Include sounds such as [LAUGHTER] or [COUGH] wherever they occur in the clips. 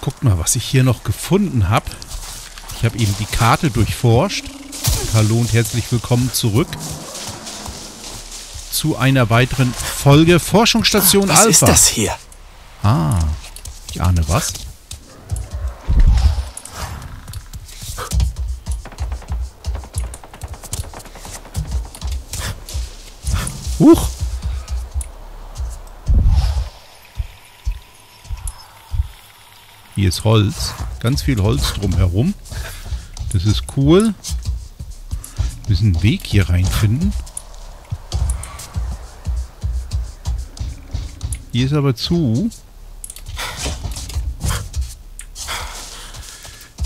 Guckt mal, was ich hier noch gefunden habe. Ich habe eben die Karte durchforscht. Hallo und herzlich willkommen zurück zu einer weiteren Folge Forschungsstation Was Alpha. ist das hier? Ah, ich ahne was. Huch! Hier ist Holz. Ganz viel Holz drumherum. Das ist cool. Wir müssen einen Weg hier reinfinden. Hier ist aber zu.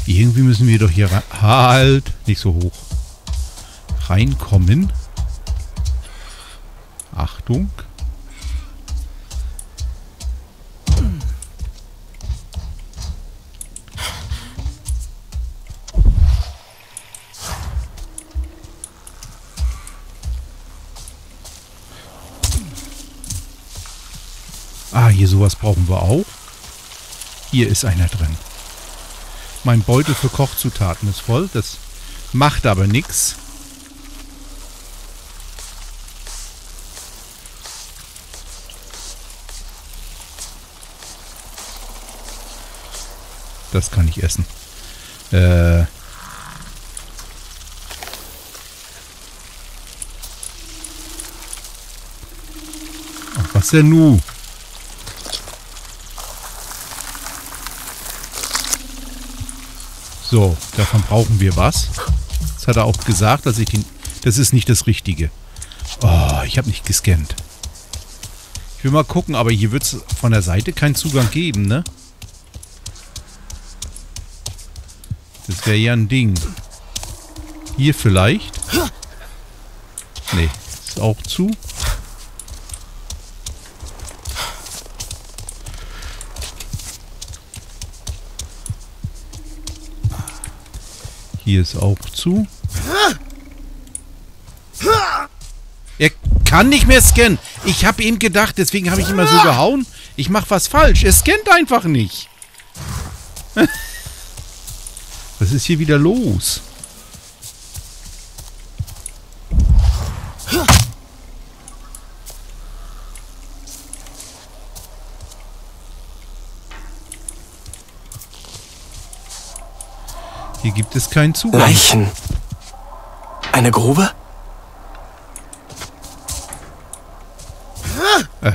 Irgendwie müssen wir doch hier rein. Halt! Nicht so hoch. Reinkommen. Achtung. Sowas brauchen wir auch. Hier ist einer drin. Mein Beutel für Kochzutaten ist voll. Das macht aber nichts. Das kann ich essen. Äh. Was denn nu? So, davon brauchen wir was. Das hat er auch gesagt, dass ich den... Das ist nicht das Richtige. Oh, ich habe nicht gescannt. Ich will mal gucken, aber hier wird es von der Seite keinen Zugang geben, ne? Das wäre ja ein Ding. Hier vielleicht? Nee, ist auch zu. Hier ist auch zu. Er kann nicht mehr scannen. Ich habe ihm gedacht, deswegen habe ich immer so gehauen. Ich mache was falsch. Er scannt einfach nicht. [LAUGHS] Was ist hier wieder los? Hier gibt es keinen Zugang. Leichen. Eine Grube? Äh.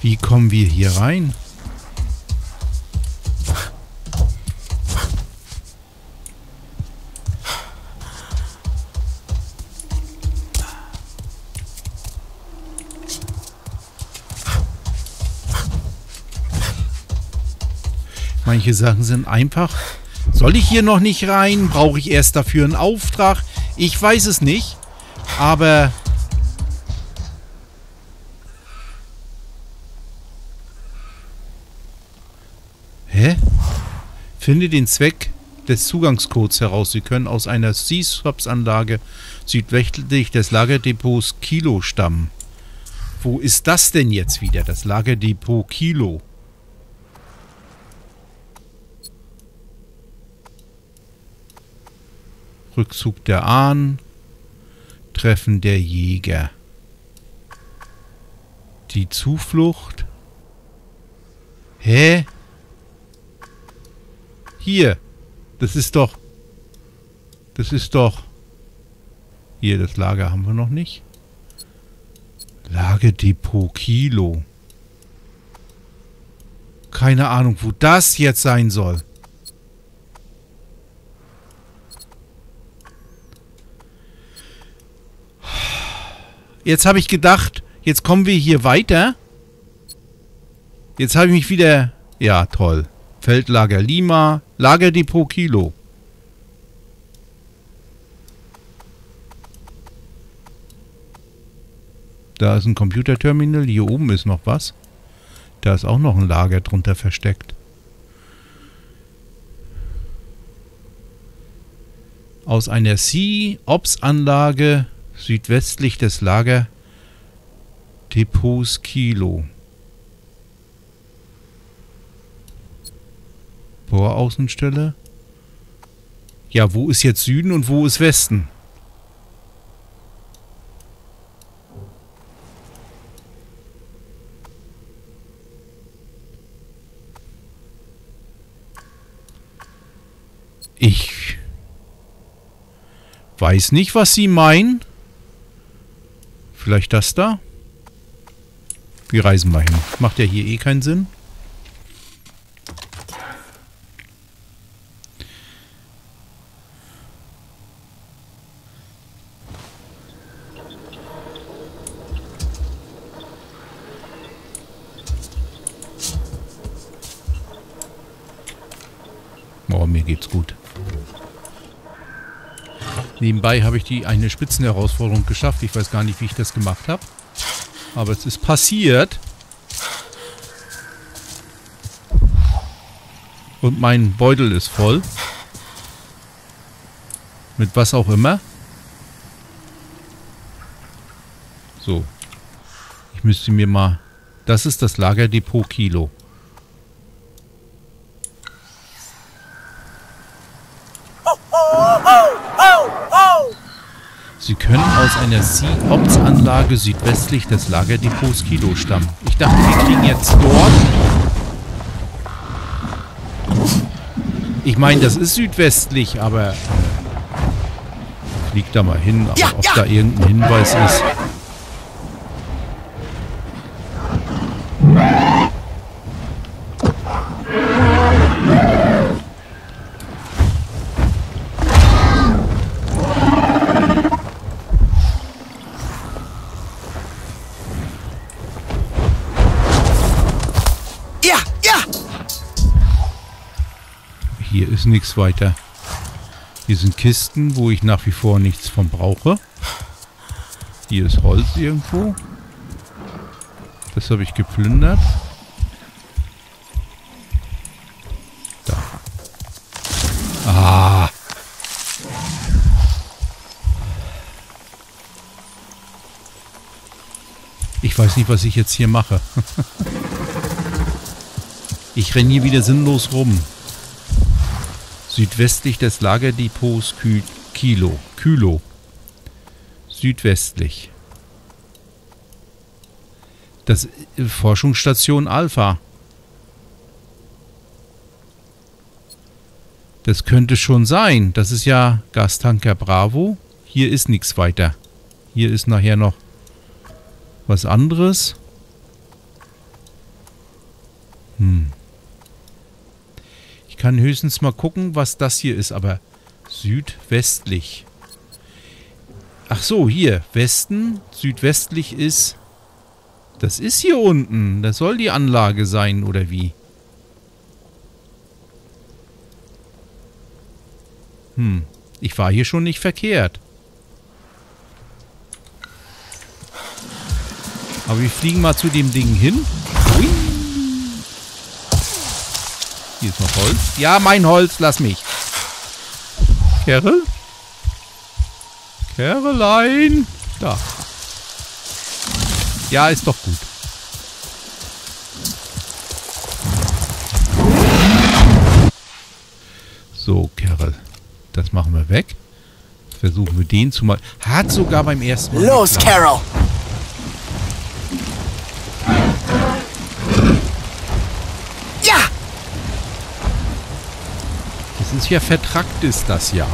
Wie kommen wir hier rein? Manche Sachen sind einfach. Soll ich hier noch nicht rein? Brauche ich erst dafür einen Auftrag? Ich weiß es nicht. Aber... Hä? Finde den Zweck des Zugangscodes heraus. Sie können aus einer Seaswaps-Anlage südwestlich des Lagerdepots Kilo stammen. Wo ist das denn jetzt wieder? Das Lagerdepot Kilo. Rückzug der Ahn. Treffen der Jäger. Die Zuflucht. Hä? Hier. Das ist doch... Das ist doch... Hier, das Lager haben wir noch nicht. Lagerdepot Kilo. Keine Ahnung, wo das jetzt sein soll. Jetzt habe ich gedacht, jetzt kommen wir hier weiter. Jetzt habe ich mich wieder... Ja, toll. Feldlager Lima, Lagerdepot Kilo. Da ist ein Computerterminal. Hier oben ist noch was. Da ist auch noch ein Lager drunter versteckt. Aus einer Sea-Ops-Anlage südwestlich des Lagerdepots Kilo. Bohraußenstelle. Ja, wo ist jetzt Süden und wo ist Westen? Ich weiß nicht, was Sie meinen. Vielleicht das da? Wir reisen mal hin. Macht ja hier eh keinen Sinn. Nebenbei habe ich die eine Spitzenherausforderung geschafft. Ich weiß gar nicht, wie ich das gemacht habe. Aber es ist passiert. Und mein Beutel ist voll. Mit was auch immer. So. Ich müsste mir mal... Das ist das Lagerdepot Kilo. Sie können aus einer Sea-Ops-Anlage südwestlich des Lagerdepots Kilo stammen. Ich dachte, wir kriegen jetzt dort... Ich meine, das ist südwestlich, aber... Äh, flieg da mal hin, aber Ja, ob ja. da irgendein Hinweis ist... ist nichts weiter. Hier sind Kisten, wo ich nach wie vor nichts von brauche. Hier ist Holz irgendwo. Das habe ich geplündert. Da. Ah. Ich weiß nicht, was ich jetzt hier mache. [LAUGHS] ich renne hier wieder sinnlos rum. Südwestlich des Lagerdepots Kü Kilo. Külo. Südwestlich. Das äh, Forschungsstation Alpha. Das könnte schon sein. Das ist ja Gastanker Bravo. Hier ist nichts weiter. Hier ist nachher noch was anderes. Hm. Kann höchstens mal gucken, was das hier ist, aber südwestlich. Ach so, hier. Westen, südwestlich ist... Das ist hier unten. Das soll die Anlage sein, oder wie? Hm. Ich war hier schon nicht verkehrt. Aber wir fliegen mal zu dem Ding hin. Hier ist noch Holz. Ja, mein Holz, lass mich. Carol? Caroline? Da. Ja, ist doch gut. So, Carol. Das machen wir weg. Versuchen wir den zu mal. Hat sogar beim ersten Mal. Los. Carol! Ja! Ja vertrackt, ist das ja.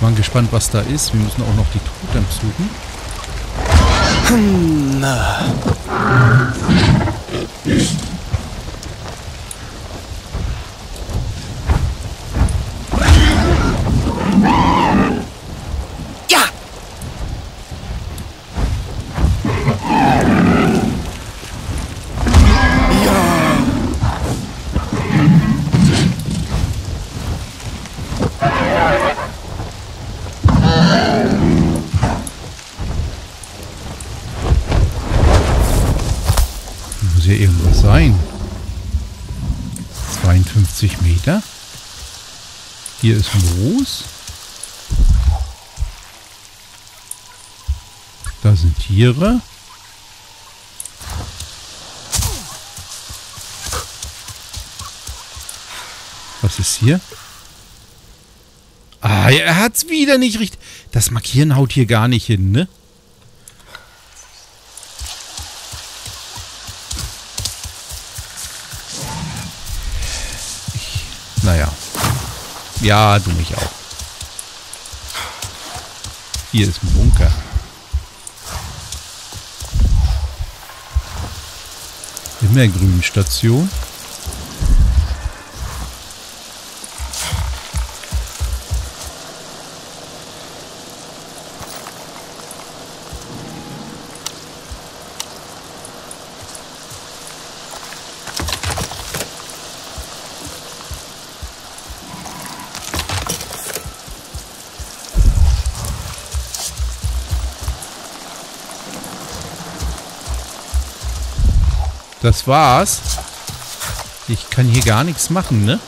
Mal gespannt, was da ist. Wir müssen auch noch die Totems suchen. Ja! Meter. Hier ist Moos. Da sind Tiere. Was ist hier? Ah, er hat's wieder nicht richtig... Das Markieren haut hier gar nicht hin, ne? Naja. Ja, du mich auch. Hier ist ein Bunker. Immergrünstation. Das war's. Ich kann hier gar nichts machen, ne?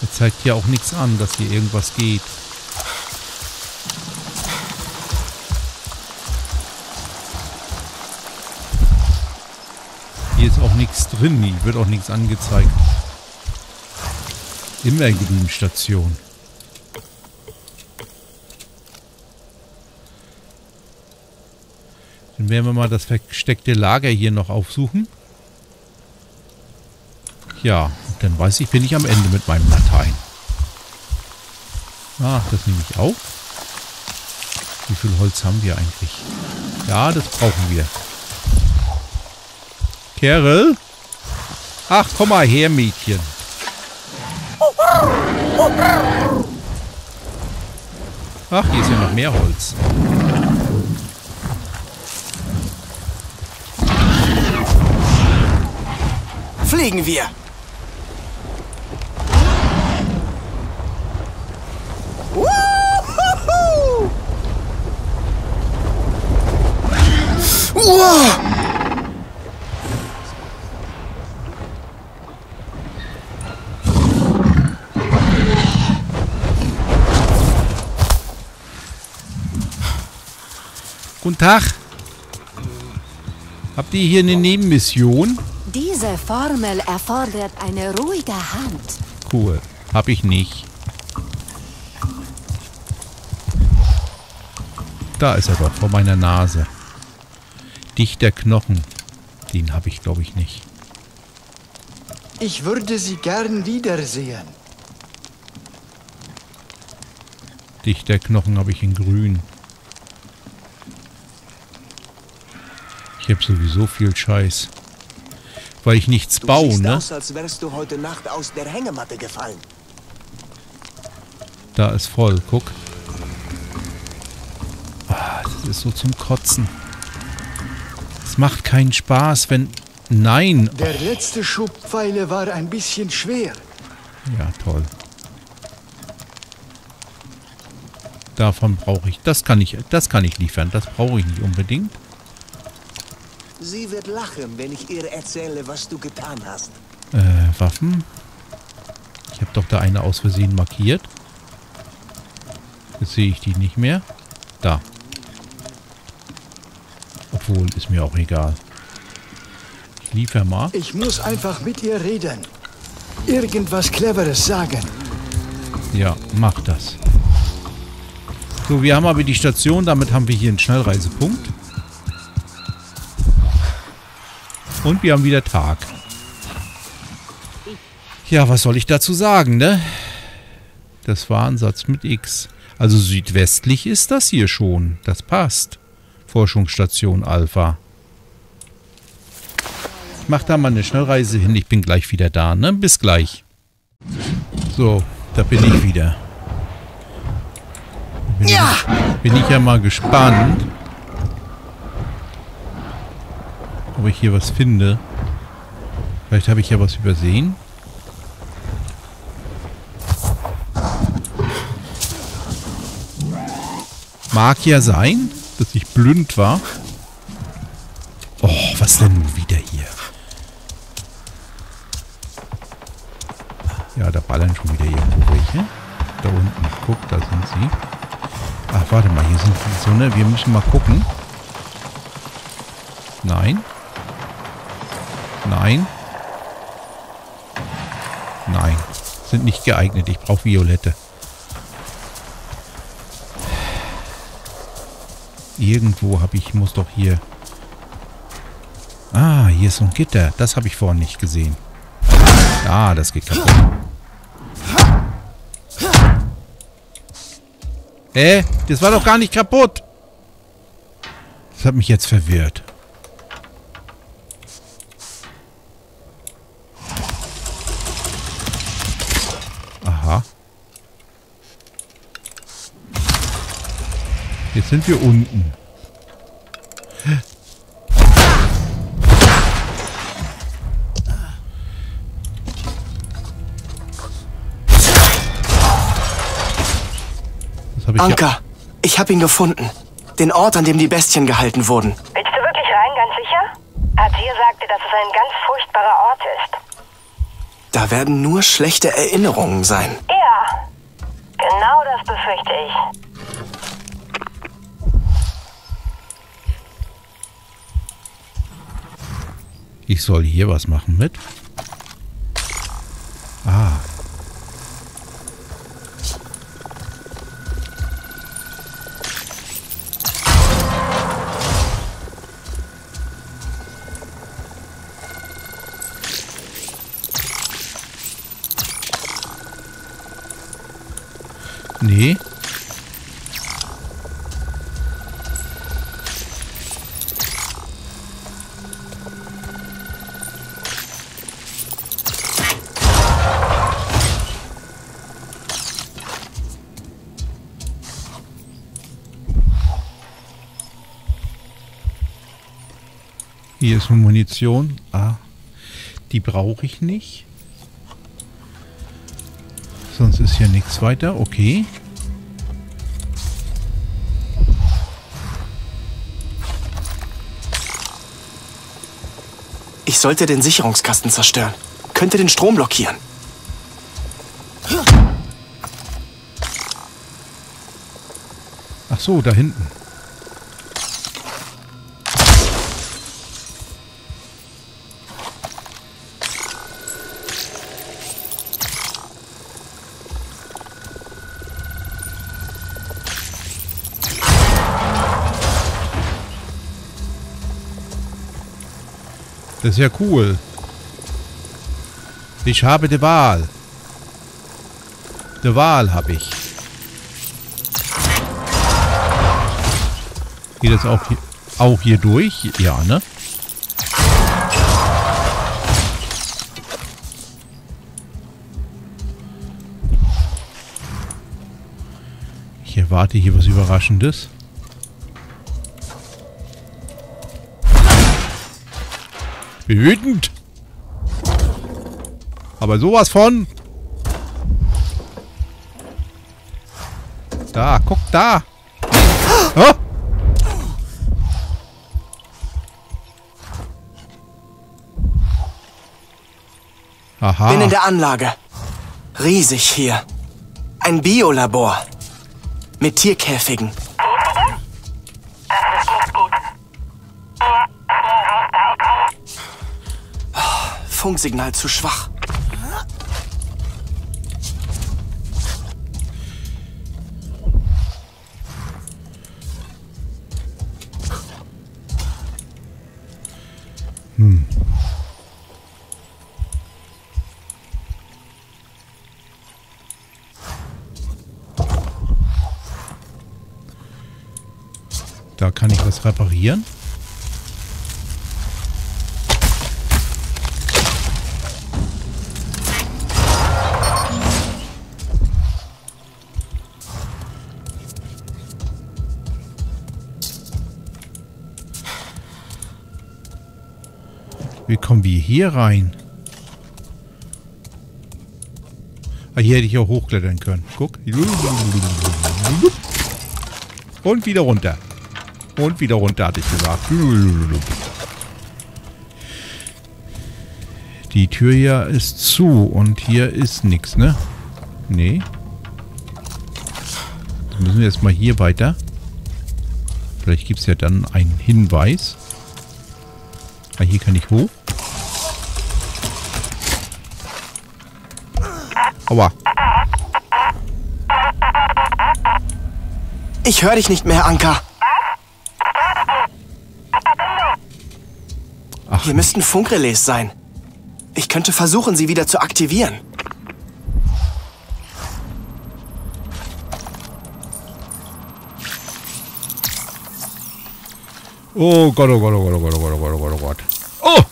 Er zeigt hier auch nichts an, dass hier irgendwas geht. Hier ist auch nichts drin, hier wird auch nichts angezeigt. Immergrünstation. Dann werden wir mal das versteckte Lager hier noch aufsuchen. Ja, dann weiß ich, bin ich am Ende mit meinem Latein. Ah, das nehme ich auf. Wie viel Holz haben wir eigentlich? Ja, das brauchen wir. Kerl? Ach, komm mal her, Mädchen. Ach, hier ist ja noch mehr Holz. Fliegen wir! Wow! Guten Tag. Habt ihr hier eine Nebenmission? Diese Formel erfordert eine ruhige Hand. Cool. Hab ich nicht. Da ist er doch, vor meiner Nase. Dichter Knochen. Den habe ich, glaube ich, nicht. Ich würde Sie gern wiedersehen. Dichter Knochen habe ich in grün. Ich habe sowieso viel Scheiß. Weil ich nichts Du baue, ne? aus, als wärst du heute Nacht aus der Hängematte gefallen. Da ist voll, guck. Ah, das ist so zum Kotzen. Es macht keinen Spaß, wenn... Nein. Der letzte Schub Pfeile war ein bisschen schwer. Ja, toll. Davon brauche ich... Das kann ich, das kann ich liefern. Das brauche ich nicht unbedingt. Sie wird lachen, wenn ich ihr erzähle, was du getan hast. Äh, Waffen. Ich habe doch da eine aus Versehen markiert. Jetzt sehe ich die nicht mehr. Da. Obwohl, ist mir auch egal. Ich liefere mal. Ich muss einfach mit ihr reden. Irgendwas Cleveres sagen. Ja, mach das. So, wir haben aber die Station. Damit haben wir hier einen Schnellreisepunkt. Und wir haben wieder Tag. Ja, was soll ich dazu sagen, ne? Das war ein Satz mit X. Also südwestlich ist das hier schon. Das passt. Forschungsstation Alpha. Ich mach da mal eine Schnellreise hin. Ich bin gleich wieder da, ne? Bis gleich. So, da bin ich wieder. Bin Ja! Ich, bin ich ja mal gespannt, ob ich hier was finde. Vielleicht habe ich ja was übersehen. Mag ja sein, dass ich blind war. denn nun wieder hier? Ja, da ballern schon wieder irgendwo welche. Da unten. Guck, da sind sie. Ach, warte mal, hier sind so, ne? Wir müssen mal gucken. Nein. Nein. Nein. Sind nicht geeignet. Ich brauche Violette. Irgendwo habe ich, muss doch hier... Ah, hier ist so ein Gitter. Das habe ich vorhin nicht gesehen. Ah, das geht kaputt. Hä? Das war doch gar nicht kaputt. Das hat mich jetzt verwirrt. Sind wir unten. Das habe ich ja... Anker, ich habe ihn gefunden. Den Ort, an dem die Bestien gehalten wurden. Willst du wirklich rein, ganz sicher? Atir sagte, dass es ein ganz furchtbarer Ort ist. Da werden nur schlechte Erinnerungen sein. Ja, genau das befürchte ich. Ich soll hier was machen mit. Ah. Nee. Hier ist Munition. Ah, die brauche ich nicht. Sonst ist hier nichts weiter. Okay. Ich sollte den Sicherungskasten zerstören. Könnte den Strom blockieren. Ach so, da hinten. Das ist ja cool. Ich habe die Wahl. Die Wahl habe ich. Geht das auch hier, auch hier durch? Ja, ne? Ich erwarte hier was Überraschendes. Bin wütend. Aber sowas von. Da, guck da. Oh. Aha. Bin in der Anlage. Riesig hier. Ein Biolabor. Mit Tierkäfigen. Funksignal zu schwach. Da kann ich was reparieren. Wie kommen wir hier rein? Ah, hier hätte ich auch hochklettern können. Guck. Und wieder runter. Und wieder runter, hatte ich gesagt. Die Tür hier ist zu und hier ist nichts, ne? Nee. Dann müssen wir jetzt mal hier weiter. Vielleicht gibt es ja dann einen Hinweis. Ah, hier kann ich hoch. Aua. Ich höre dich nicht mehr, Anka. Ach, Hier müssten Funkrelais sein. Ich könnte versuchen, sie wieder zu aktivieren. Oh Gott, oh Gott, oh Gott, oh Gott, oh Gott, oh Gott, oh Gott, oh Gott. Oh!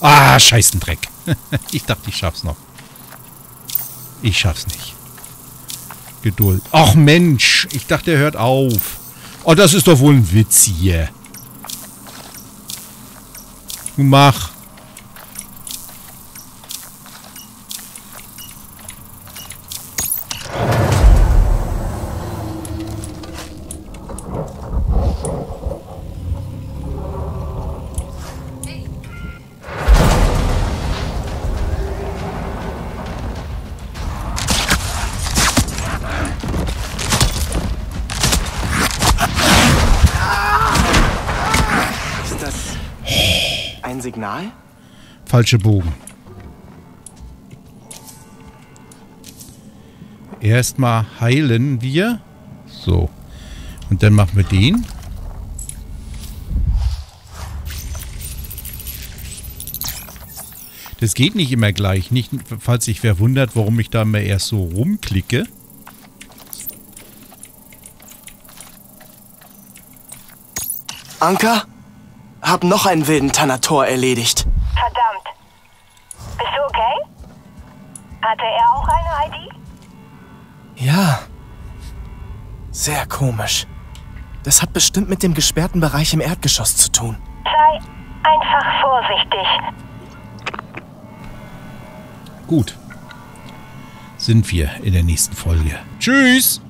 Ah, scheißen Dreck. [LAUGHS] ich dachte, ich schaff's noch. Ich schaff's nicht. Geduld. Ach Mensch, ich dachte, er hört auf. Oh, das ist doch wohl ein Witz hier. Mach. Falsche Bogen. Erstmal heilen wir. So. Und dann machen wir den. Das geht nicht immer gleich. Nicht, falls sich wer wundert, warum ich da immer erst so rumklicke. Anka? Hab noch einen wilden Tanator erledigt. Auch eine ID? Ja. Sehr komisch. Das hat bestimmt mit dem gesperrten Bereich im Erdgeschoss zu tun. Sei einfach vorsichtig. Gut. Sind wir in der nächsten Folge. Tschüss!